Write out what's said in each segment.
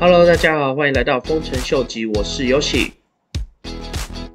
Hello，大家好，欢迎来到丰臣秀吉，我是 Yoshi。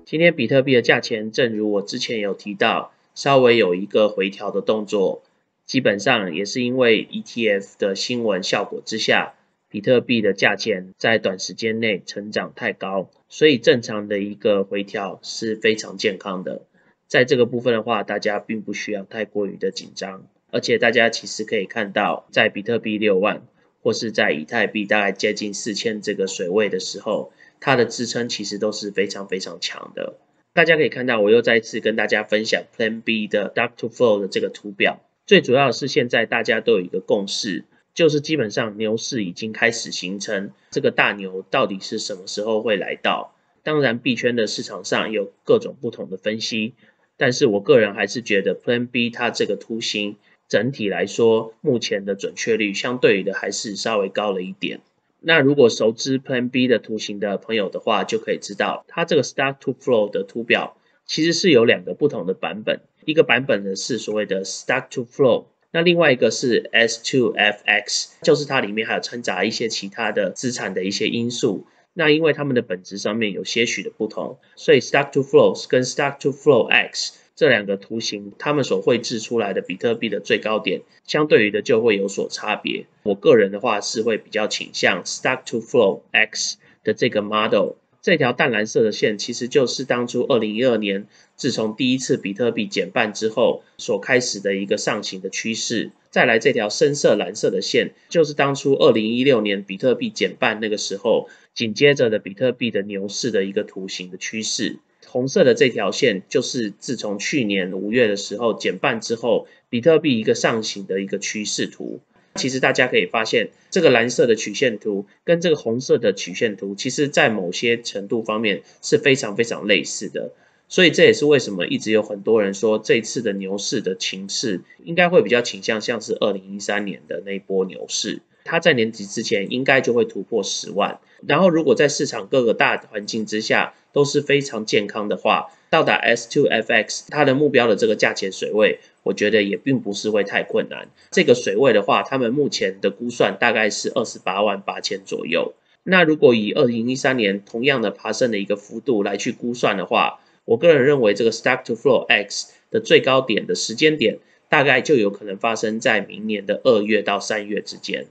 今天比特币的价钱，正如我之前有提到，稍微有一个回调的动作，基本上也是因为 ETF 的新闻效果之下，比特币的价钱在短时间内成长太高，所以正常的一个回调是非常健康的。在这个部分的话，大家并不需要太过于的紧张，而且大家其实可以看到，在比特币六万。或是在以太币大概接近四千这个水位的时候，它的支撑其实都是非常非常强的。大家可以看到，我又再一次跟大家分享 Plan B 的 Dark to Flow 的这个图表。最主要的是现在大家都有一个共识，就是基本上牛市已经开始形成。这个大牛到底是什么时候会来到？当然，币圈的市场上有各种不同的分析，但是我个人还是觉得 Plan B 它这个图形。整体来说，目前的准确率相对于的还是稍微高了一点。那如果熟知 Plan B 的图形的朋友的话，就可以知道，它这个 Start to Flow 的图表其实是有两个不同的版本。一个版本呢是所谓的 Start to Flow，那另外一个是 S2FX，就是它里面还有掺杂一些其他的资产的一些因素。那因为它们的本质上面有些许的不同，所以 Start to Flow 跟 Start to Flow X。这两个图形，它们所绘制出来的比特币的最高点，相对于的就会有所差别。我个人的话是会比较倾向 Stack to Flow X 的这个 model。这条淡蓝色的线，其实就是当初二零一二年，自从第一次比特币减半之后所开始的一个上行的趋势。再来这条深色蓝色的线，就是当初二零一六年比特币减半那个时候，紧接着的比特币的牛市的一个图形的趋势。红色的这条线就是自从去年五月的时候减半之后，比特币一个上行的一个趋势图。其实大家可以发现，这个蓝色的曲线图跟这个红色的曲线图，其实在某些程度方面是非常非常类似的。所以这也是为什么一直有很多人说，这次的牛市的情势应该会比较倾向像是二零一三年的那波牛市。它在年底之前应该就会突破十万，然后如果在市场各个大环境之下都是非常健康的话，到达 S two F X 它的目标的这个价钱水位，我觉得也并不是会太困难。这个水位的话，他们目前的估算大概是二十八万八千左右。那如果以二零一三年同样的爬升的一个幅度来去估算的话，我个人认为这个 Stack to Flow X 的最高点的时间点，大概就有可能发生在明年的二月到三月之间。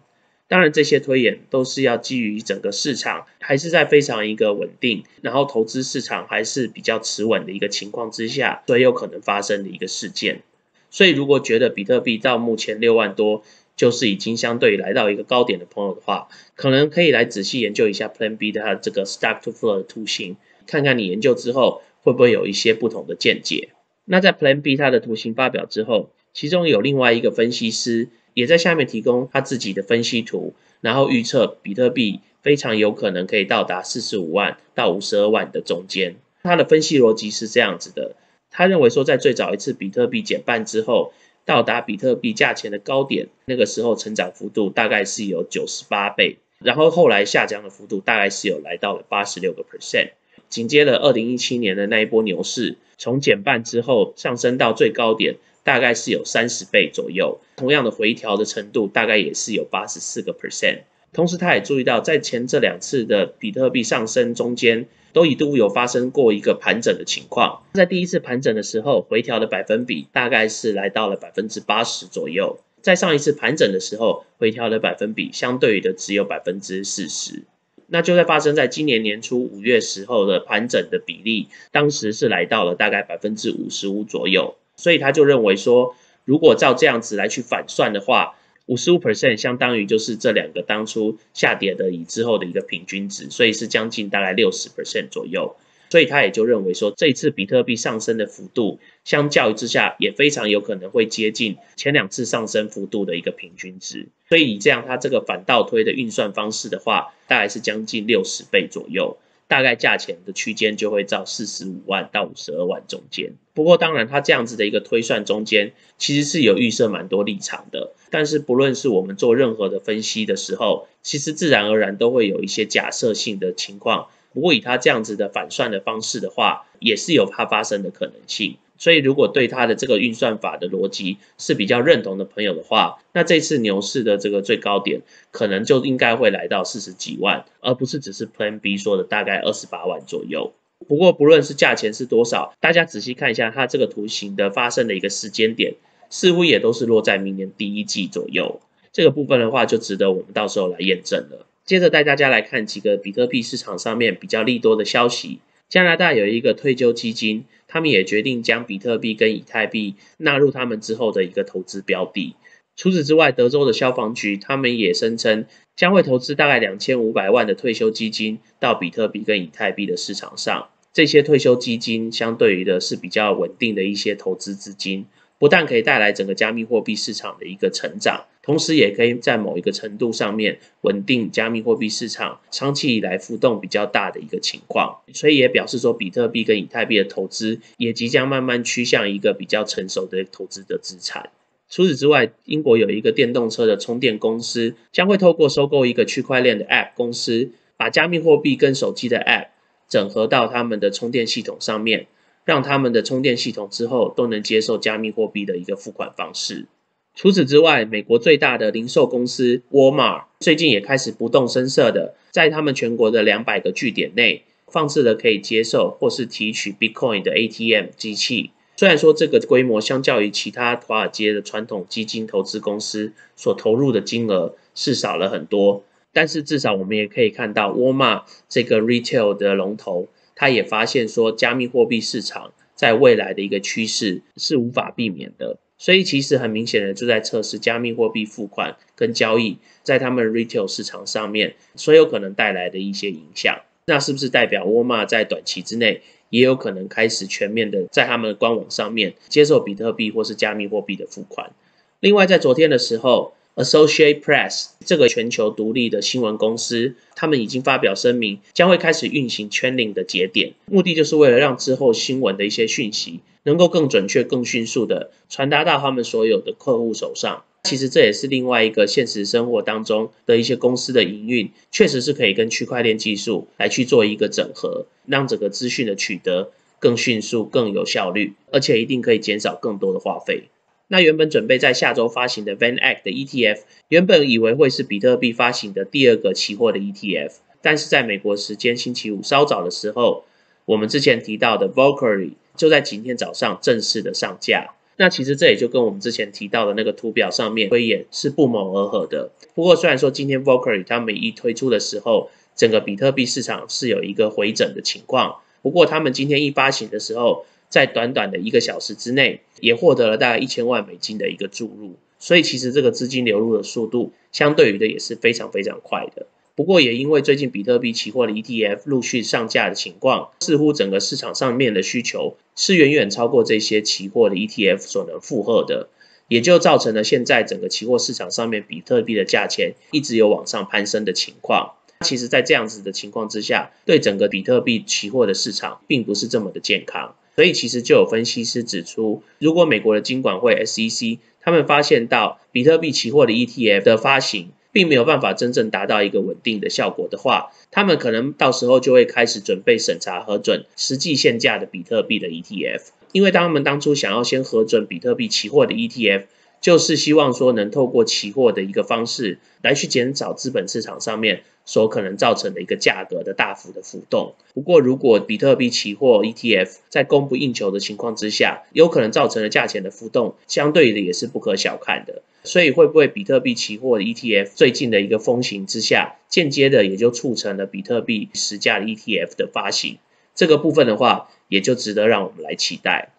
当然，这些推演都是要基于整个市场还是在非常一个稳定，然后投资市场还是比较持稳的一个情况之下，最有可能发生的一个事件。所以，如果觉得比特币到目前六万多就是已经相对来到一个高点的朋友的话，可能可以来仔细研究一下 Plan B 的它这个 Stack to Flow 的图形，看看你研究之后会不会有一些不同的见解。那在 Plan B 它的图形发表之后，其中有另外一个分析师。也在下面提供他自己的分析图，然后预测比特币非常有可能可以到达四十五万到五十二万的中间。他的分析逻辑是这样子的：他认为说，在最早一次比特币减半之后，到达比特币价钱的高点，那个时候成长幅度大概是有九十八倍，然后后来下降的幅度大概是有来到了八十六个 percent。紧接着二零一七年的那一波牛市，从减半之后上升到最高点。大概是有三十倍左右，同样的回调的程度大概也是有八十四个 percent。同时，他也注意到，在前这两次的比特币上升中间，都一度有发生过一个盘整的情况。在第一次盘整的时候，回调的百分比大概是来到了百分之八十左右。在上一次盘整的时候，回调的百分比相对于的只有百分之四十。那就在发生在今年年初五月时候的盘整的比例，当时是来到了大概百分之五十五左右。所以他就认为说，如果照这样子来去反算的话，五十五 percent 相当于就是这两个当初下跌的以之后的一个平均值，所以是将近大概六十 percent 左右。所以他也就认为说，这次比特币上升的幅度，相较之下也非常有可能会接近前两次上升幅度的一个平均值。所以以这样他这个反倒推的运算方式的话，大概是将近六十倍左右。大概价钱的区间就会在四十五万到五十二万中间。不过，当然，它这样子的一个推算中间，其实是有预设蛮多立场的。但是，不论是我们做任何的分析的时候，其实自然而然都会有一些假设性的情况。不过，以它这样子的反算的方式的话，也是有它发生的可能性。所以如果对它的这个运算法的逻辑是比较认同的朋友的话，那这次牛市的这个最高点可能就应该会来到四十几万，而不是只是 Plan B 说的大概二十八万左右。不过不论是价钱是多少，大家仔细看一下它这个图形的发生的一个时间点，似乎也都是落在明年第一季左右。这个部分的话，就值得我们到时候来验证了。接着带大家来看几个比特币市场上面比较利多的消息。加拿大有一个退休基金，他们也决定将比特币跟以太币纳入他们之后的一个投资标的。除此之外，德州的消防局他们也声称将会投资大概两千五百万的退休基金到比特币跟以太币的市场上。这些退休基金相对于的是比较稳定的一些投资资金。不但可以带来整个加密货币市场的一个成长，同时也可以在某一个程度上面稳定加密货币市场长期以来浮动比较大的一个情况。所以也表示说，比特币跟以太币的投资也即将慢慢趋向一个比较成熟的投资的资产。除此之外，英国有一个电动车的充电公司将会透过收购一个区块链的 App 公司，把加密货币跟手机的 App 整合到他们的充电系统上面。让他们的充电系统之后都能接受加密货币的一个付款方式。除此之外，美国最大的零售公司沃尔玛最近也开始不动声色的在他们全国的两百个据点内放置了可以接受或是提取 Bitcoin 的 ATM 机器。虽然说这个规模相较于其他华尔街的传统基金投资公司所投入的金额是少了很多，但是至少我们也可以看到沃尔玛这个 retail 的龙头。他也发现说，加密货币市场在未来的一个趋势是无法避免的，所以其实很明显的就在测试加密货币付款跟交易在他们 retail 市场上面所有可能带来的一些影响。那是不是代表沃尔玛在短期之内也有可能开始全面的在他们的官网上面接受比特币或是加密货币的付款？另外，在昨天的时候。Associate Press 这个全球独立的新闻公司，他们已经发表声明，将会开始运行 Chainlink 的节点，目的就是为了让之后新闻的一些讯息能够更准确、更迅速的传达到他们所有的客户手上。其实这也是另外一个现实生活当中的一些公司的营运，确实是可以跟区块链技术来去做一个整合，让整个资讯的取得更迅速、更有效率，而且一定可以减少更多的花费。那原本准备在下周发行的 VanEck 的 ETF，原本以为会是比特币发行的第二个期货的 ETF，但是在美国时间星期五稍早的时候，我们之前提到的 Valkyrie 就在今天早上正式的上架。那其实这也就跟我们之前提到的那个图表上面推演是不谋而合的。不过虽然说今天 Valkyrie 它们一推出的时候，整个比特币市场是有一个回整的情况，不过他们今天一发行的时候，在短短的一个小时之内，也获得了大概一千万美金的一个注入，所以其实这个资金流入的速度，相对于的也是非常非常快的。不过也因为最近比特币期货的 ETF 陆续上架的情况，似乎整个市场上面的需求是远远超过这些期货的 ETF 所能负荷的，也就造成了现在整个期货市场上面比特币的价钱一直有往上攀升的情况。其实，在这样子的情况之下，对整个比特币期货的市场并不是这么的健康。所以，其实就有分析师指出，如果美国的金管会 SEC 他们发现到比特币期货的 ETF 的发行并没有办法真正达到一个稳定的效果的话，他们可能到时候就会开始准备审查核准实际现价的比特币的 ETF，因为他们当初想要先核准比特币期货的 ETF。就是希望说能透过期货的一个方式来去减少资本市场上面所可能造成的一个价格的大幅的浮动。不过，如果比特币期货 ETF 在供不应求的情况之下，有可能造成的价钱的浮动，相对的也是不可小看的。所以，会不会比特币期货 ETF 最近的一个风行之下，间接的也就促成了比特币实价 ETF 的发行？这个部分的话，也就值得让我们来期待。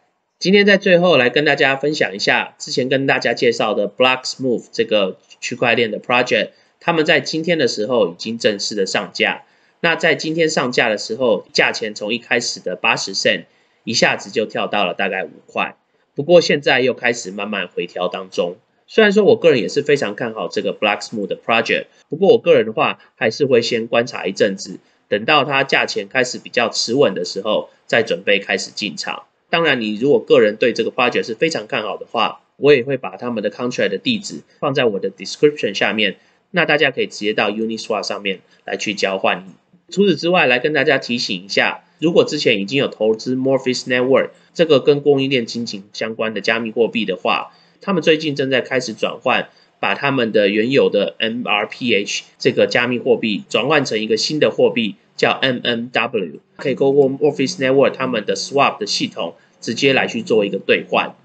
今天在最后来跟大家分享一下，之前跟大家介绍的 Blocksmove 这个区块链的 project，他们在今天的时候已经正式的上架。那在今天上架的时候，价钱从一开始的八十 cent 一下子就跳到了大概五块。不过现在又开始慢慢回调当中。虽然说我个人也是非常看好这个 Blocksmove 的 project，不过我个人的话还是会先观察一阵子，等到它价钱开始比较持稳的时候，再准备开始进场。当然，你如果个人对这个 project 是非常看好的话，我也会把他们的 contract 的地址放在我的 description 下面，那大家可以直接到 Uniswap 上面来去交换。除此之外，来跟大家提醒一下，如果之前已经有投资 Morpheus Network 这个跟供应链紧紧相关的加密货币的话，他们最近正在开始转换，把他们的原有的 MRPH 这个加密货币转换成一个新的货币，叫 MMW，可以通过 Morpheus Network 他们的 Swap 的系统直接来去做一个兑换。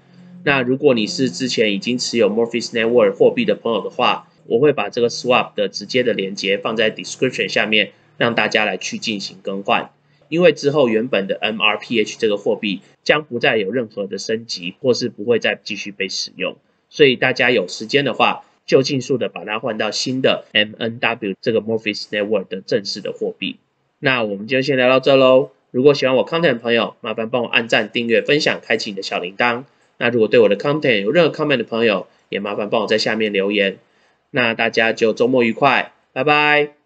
那如果你是之前已经持有 morphy Network 货币的朋友的话，我会把这个 Swap 的直接的连接放在 Description 下面，让大家来去进行更换。因为之后原本的 MRPH 这个货币将不再有任何的升级，或是不会再继续被使用，所以大家有时间的话，就尽速的把它换到新的 MNW 这个 Morpheus Network 的正式的货币。那我们就先聊到这喽。如果喜欢我 content 的朋友，麻烦帮我按赞、订阅、分享、开启你的小铃铛。那如果对我的 content 有任何 comment 的朋友，也麻烦帮我在下面留言。那大家就周末愉快，拜拜。